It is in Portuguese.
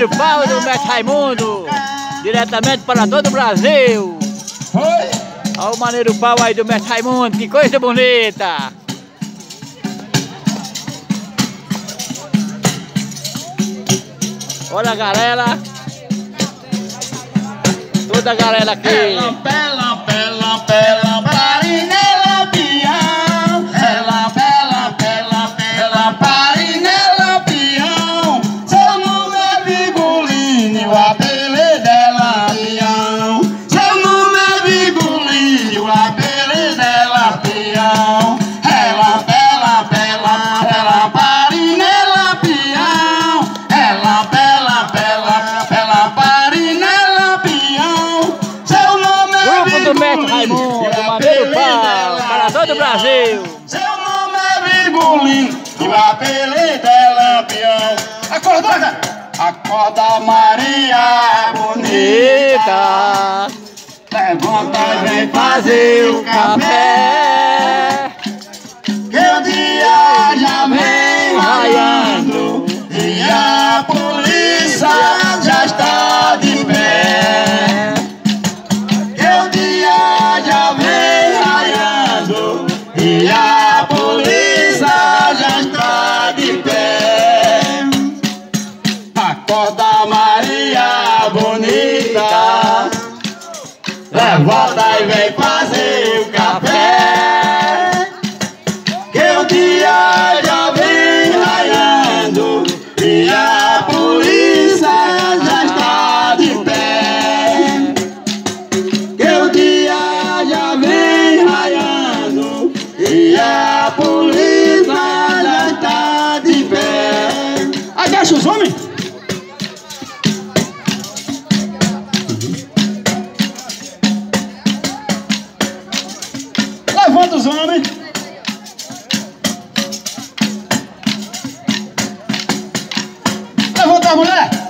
Maneiro Pau do Mestre Raimundo, diretamente para todo o Brasil. Olha o Maneiro Pau aí do Mestre Raimundo, que coisa bonita. Olha a galera. Toda a galera aqui. Pela, pela, pela, pela, parinela, Vigolini, o apelido dela, pião. Ela, pela, pela, pela, parinela, pião. Ela, pela, pela, pela, parinela, pião. Seu nome é Grupo do Mestre Raimundo, o Maneiro apelido Pau, dela, para todo o. Brasil. Seu nome é Virgulino e o apelido é Lampião. Acordou, Zé? Acorda, Maria bonita. Levanta vem fazer o café. Que o dia já vem raiando e a polícia já está de pé. Que o dia já vem raiando e a polícia já está de pé. Acorda Maria bonita, levanta Levanta os homens! Levanta a mulher!